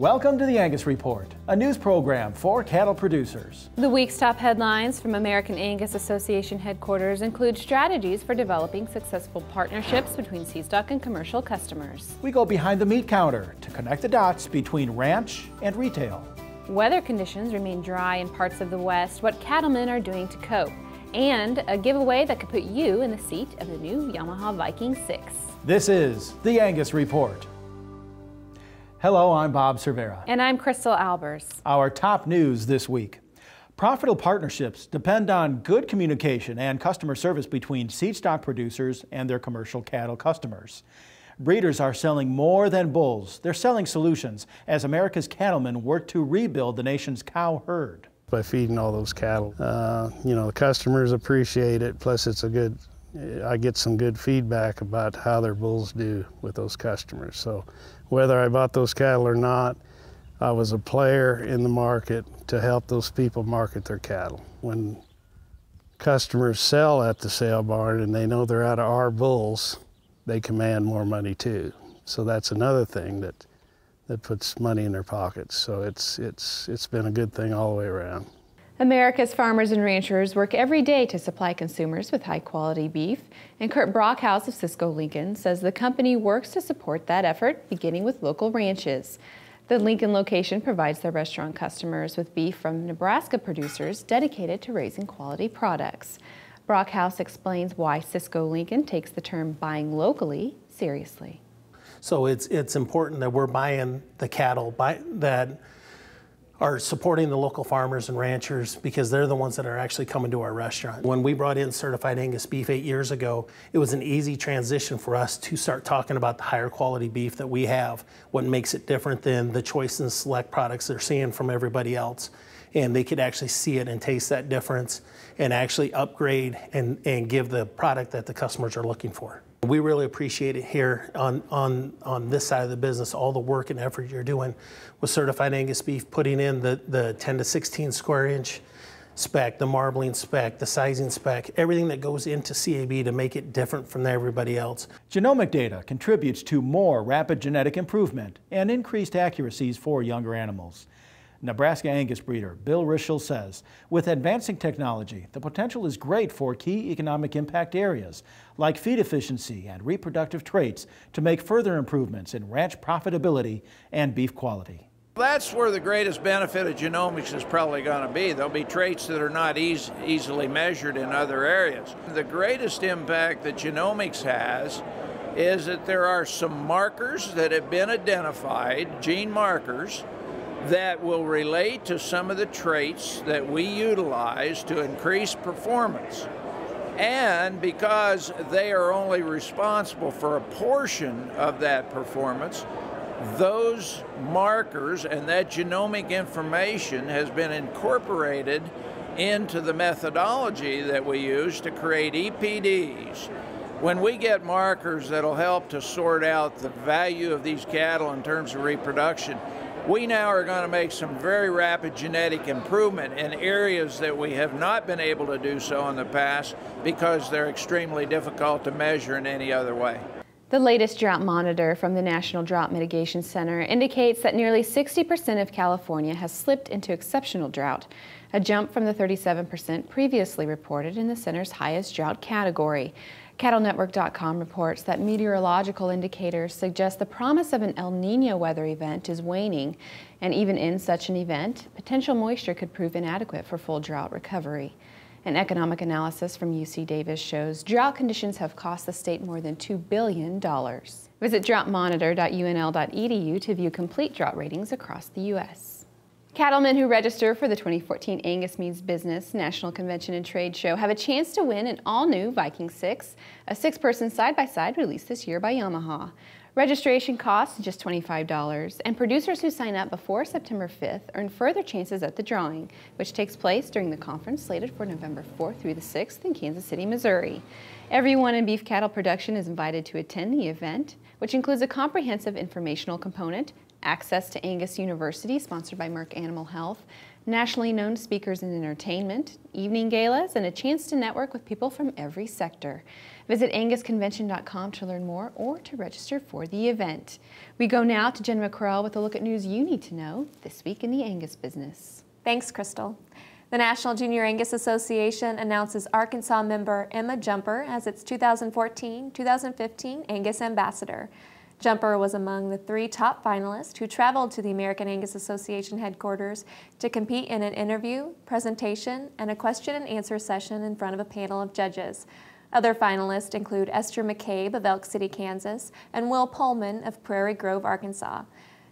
Welcome to the Angus Report, a news program for cattle producers. The week's top headlines from American Angus Association headquarters include strategies for developing successful partnerships between seedstock and commercial customers. We go behind the meat counter to connect the dots between ranch and retail. Weather conditions remain dry in parts of the West, what cattlemen are doing to cope, and a giveaway that could put you in the seat of the new Yamaha Viking 6. This is the Angus Report. Hello, I'm Bob Cervera. And I'm Crystal Albers. Our top news this week. Profitable partnerships depend on good communication and customer service between seed stock producers and their commercial cattle customers. Breeders are selling more than bulls. They're selling solutions as America's cattlemen work to rebuild the nation's cow herd. By feeding all those cattle, uh, you know, the customers appreciate it. Plus, it's a good, I get some good feedback about how their bulls do with those customers. So whether I bought those cattle or not, I was a player in the market to help those people market their cattle. When customers sell at the sale barn and they know they're out of our bulls, they command more money too. So that's another thing that that puts money in their pockets. So it's it's it's been a good thing all the way around. America's farmers and ranchers work every day to supply consumers with high quality beef, and Kurt Brockhouse of Sysco Lincoln says the company works to support that effort, beginning with local ranches. The Lincoln location provides their restaurant customers with beef from Nebraska producers dedicated to raising quality products. Brockhouse explains why Sysco Lincoln takes the term buying locally seriously. So it's, it's important that we're buying the cattle buy, that are supporting the local farmers and ranchers because they're the ones that are actually coming to our restaurant. When we brought in certified Angus beef eight years ago, it was an easy transition for us to start talking about the higher quality beef that we have, what makes it different than the choice and select products they're seeing from everybody else. And they could actually see it and taste that difference and actually upgrade and, and give the product that the customers are looking for. We really appreciate it here on, on, on this side of the business, all the work and effort you're doing with certified Angus beef, putting in the, the 10 to 16 square inch spec, the marbling spec, the sizing spec, everything that goes into CAB to make it different from everybody else. Genomic data contributes to more rapid genetic improvement and increased accuracies for younger animals. Nebraska Angus breeder Bill Rischel says, with advancing technology, the potential is great for key economic impact areas like feed efficiency and reproductive traits to make further improvements in ranch profitability and beef quality. That's where the greatest benefit of genomics is probably going to be. There'll be traits that are not easily measured in other areas. The greatest impact that genomics has is that there are some markers that have been identified, gene markers, that will relate to some of the traits that we utilize to increase performance. And because they are only responsible for a portion of that performance, those markers and that genomic information has been incorporated into the methodology that we use to create EPDs. When we get markers that'll help to sort out the value of these cattle in terms of reproduction, we now are going to make some very rapid genetic improvement in areas that we have not been able to do so in the past because they're extremely difficult to measure in any other way. The latest drought monitor from the National Drought Mitigation Center indicates that nearly 60% of California has slipped into exceptional drought, a jump from the 37% previously reported in the center's highest drought category. CattleNetwork.com reports that meteorological indicators suggest the promise of an El Nino weather event is waning, and even in such an event, potential moisture could prove inadequate for full drought recovery. An economic analysis from UC Davis shows drought conditions have cost the state more than $2 billion. Visit droughtmonitor.unl.edu to view complete drought ratings across the U.S. Cattlemen who register for the 2014 Angus Means Business National Convention and Trade Show have a chance to win an all-new Viking 6, a six-person side-by-side released this year by Yamaha. Registration costs just $25, and producers who sign up before September 5th earn further chances at the drawing, which takes place during the conference slated for November 4th through the 6th in Kansas City, Missouri. Everyone in beef cattle production is invited to attend the event, which includes a comprehensive informational component, access to Angus University, sponsored by Merck Animal Health, nationally known speakers in entertainment, evening galas, and a chance to network with people from every sector. Visit angusconvention.com to learn more or to register for the event. We go now to Jen McRell with a look at news you need to know this week in the Angus business. Thanks, Crystal. The National Junior Angus Association announces Arkansas member Emma Jumper as its 2014-2015 Angus Ambassador. Jumper was among the three top finalists who traveled to the American Angus Association headquarters to compete in an interview, presentation, and a question and answer session in front of a panel of judges. Other finalists include Esther McCabe of Elk City, Kansas, and Will Pullman of Prairie Grove, Arkansas.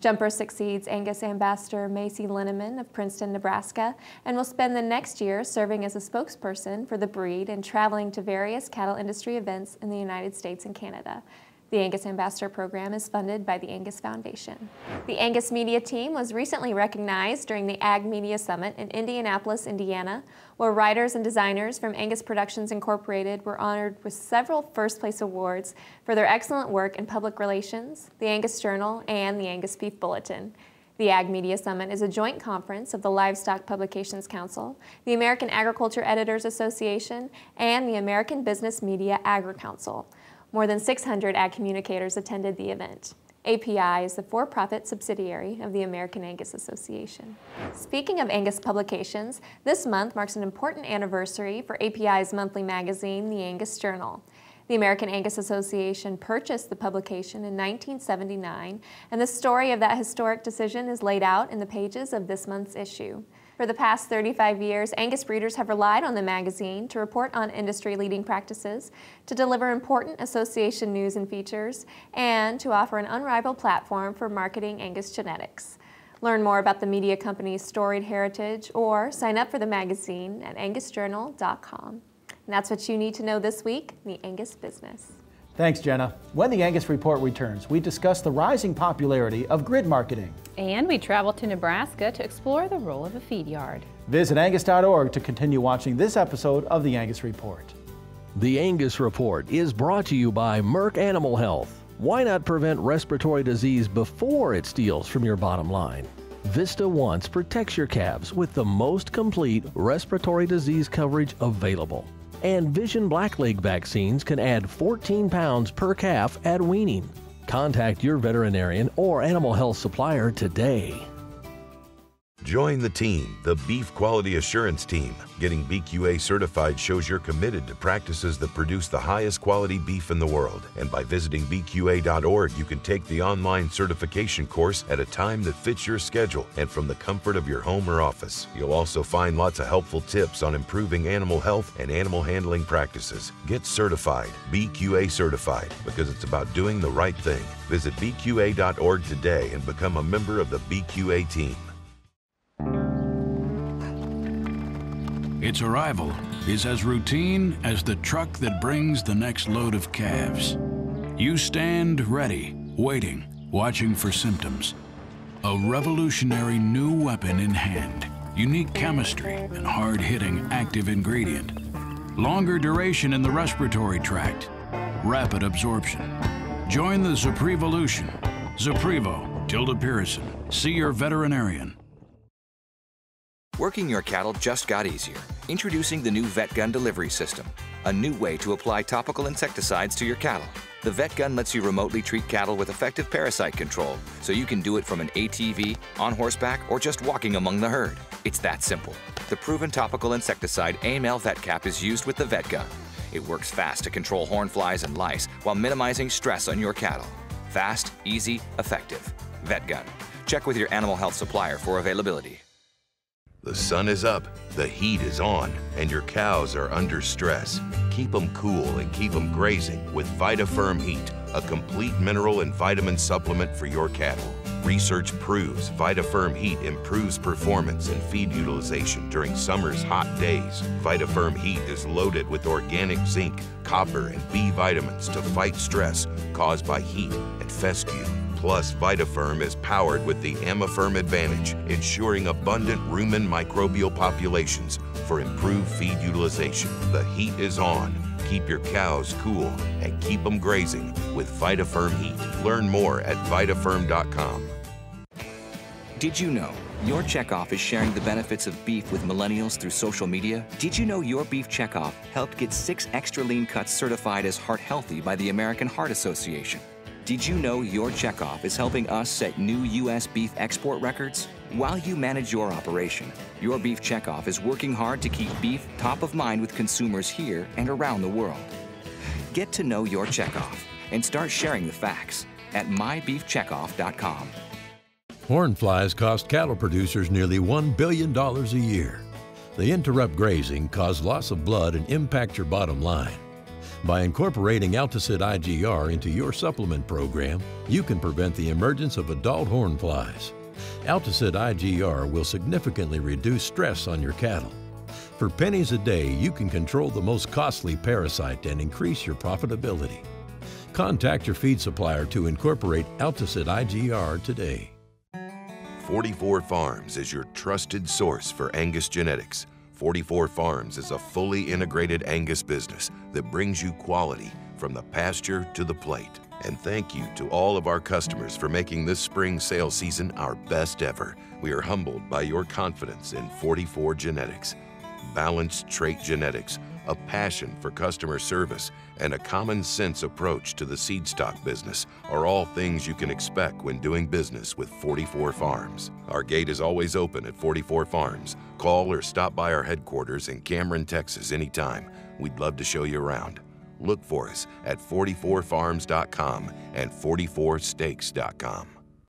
Jumper succeeds Angus Ambassador Macy Linneman of Princeton, Nebraska, and will spend the next year serving as a spokesperson for the breed and traveling to various cattle industry events in the United States and Canada. The Angus Ambassador Program is funded by the Angus Foundation. The Angus Media team was recently recognized during the Ag Media Summit in Indianapolis, Indiana, where writers and designers from Angus Productions Incorporated were honored with several first place awards for their excellent work in public relations, the Angus Journal, and the Angus Beef Bulletin. The Ag Media Summit is a joint conference of the Livestock Publications Council, the American Agriculture Editors Association, and the American Business Media Agri Council. More than 600 ag communicators attended the event. API is the for-profit subsidiary of the American Angus Association. Speaking of Angus publications, this month marks an important anniversary for API's monthly magazine, the Angus Journal. The American Angus Association purchased the publication in 1979, and the story of that historic decision is laid out in the pages of this month's issue. For the past 35 years, Angus breeders have relied on the magazine to report on industry-leading practices, to deliver important association news and features, and to offer an unrivaled platform for marketing Angus genetics. Learn more about the media company's storied heritage or sign up for the magazine at angusjournal.com. And that's what you need to know this week in the Angus business. Thanks, Jena. When the Angus Report returns, we discuss the rising popularity of grid marketing. And we travel to Nebraska to explore the role of a feed yard. Visit angus.org to continue watching this episode of the Angus Report. The Angus Report is brought to you by Merck Animal Health. Why not prevent respiratory disease before it steals from your bottom line? Vista Once protects your calves with the most complete respiratory disease coverage available. And Vision Blackleg vaccines can add 14 pounds per calf at weaning. Contact your veterinarian or animal health supplier today. Join the team, the Beef Quality Assurance Team. Getting BQA certified shows you're committed to practices that produce the highest quality beef in the world. And by visiting BQA.org, you can take the online certification course at a time that fits your schedule and from the comfort of your home or office. You'll also find lots of helpful tips on improving animal health and animal handling practices. Get certified, BQA certified, because it's about doing the right thing. Visit BQA.org today and become a member of the BQA team. Its arrival is as routine as the truck that brings the next load of calves. You stand ready, waiting, watching for symptoms. A revolutionary new weapon in hand, unique chemistry and hard-hitting active ingredient. Longer duration in the respiratory tract, rapid absorption. Join the Zuprevolution. Zuprevo, tildipirosin. See your veterinarian. Working your cattle just got easier. Introducing the new Vet Gun delivery system, a new way to apply topical insecticides to your cattle. The Vet Gun lets you remotely treat cattle with effective parasite control, so you can do it from an ATV, on horseback, or just walking among the herd. It's that simple. The proven topical insecticide AiM-L VetCap is used with the Vet Gun. It works fast to control horn flies and lice while minimizing stress on your cattle. Fast, easy, effective. Vet Gun. Check with your animal health supplier for availability. The sun is up, the heat is on, and your cows are under stress. Keep them cool and keep them grazing with VitaFerm Heat, a complete mineral and vitamin supplement for your cattle. Research proves VitaFerm Heat improves performance and feed utilization during summer's hot days. VitaFerm Heat is loaded with organic zinc, copper, and B vitamins to fight stress caused by heat and fescue. Plus, VitaFerm is powered with the Amaferm Advantage, ensuring abundant rumen microbial populations for improved feed utilization. The heat is on. Keep your cows cool and keep them grazing with VitaFerm Heat. Learn more at VitaFerm.com. Did you know your checkoff is sharing the benefits of beef with millennials through social media? Did you know your beef checkoff helped get six extra lean cuts certified as heart healthy by the American Heart Association? Did you know your checkoff is helping us set new U.S. beef export records? While you manage your operation, your beef checkoff is working hard to keep beef top of mind with consumers here and around the world. Get to know your checkoff and start sharing the facts at mybeefcheckoff.com. Horn flies cost cattle producers nearly $1 billion a year. They interrupt grazing, cause loss of blood, and impact your bottom line. By incorporating Altosid IGR into your supplement program, you can prevent the emergence of adult horn flies. Altosid IGR will significantly reduce stress on your cattle. For pennies a day, you can control the most costly parasite and increase your profitability. Contact your feed supplier to incorporate Altosid IGR today. 44 Farms is your trusted source for Angus genetics. 44 Farms is a fully integrated Angus business that brings you quality from the pasture to the plate. And thank you to all of our customers for making this spring sale season our best ever. We are humbled by your confidence in 44 Genetics. Balanced trait genetics a passion for customer service, and a common sense approach to the seed stock business are all things you can expect when doing business with 44 Farms. Our gate is always open at 44 Farms. Call or stop by our headquarters in Cameron, Texas anytime. We'd love to show you around. Look for us at 44farms.com and 44steaks.com.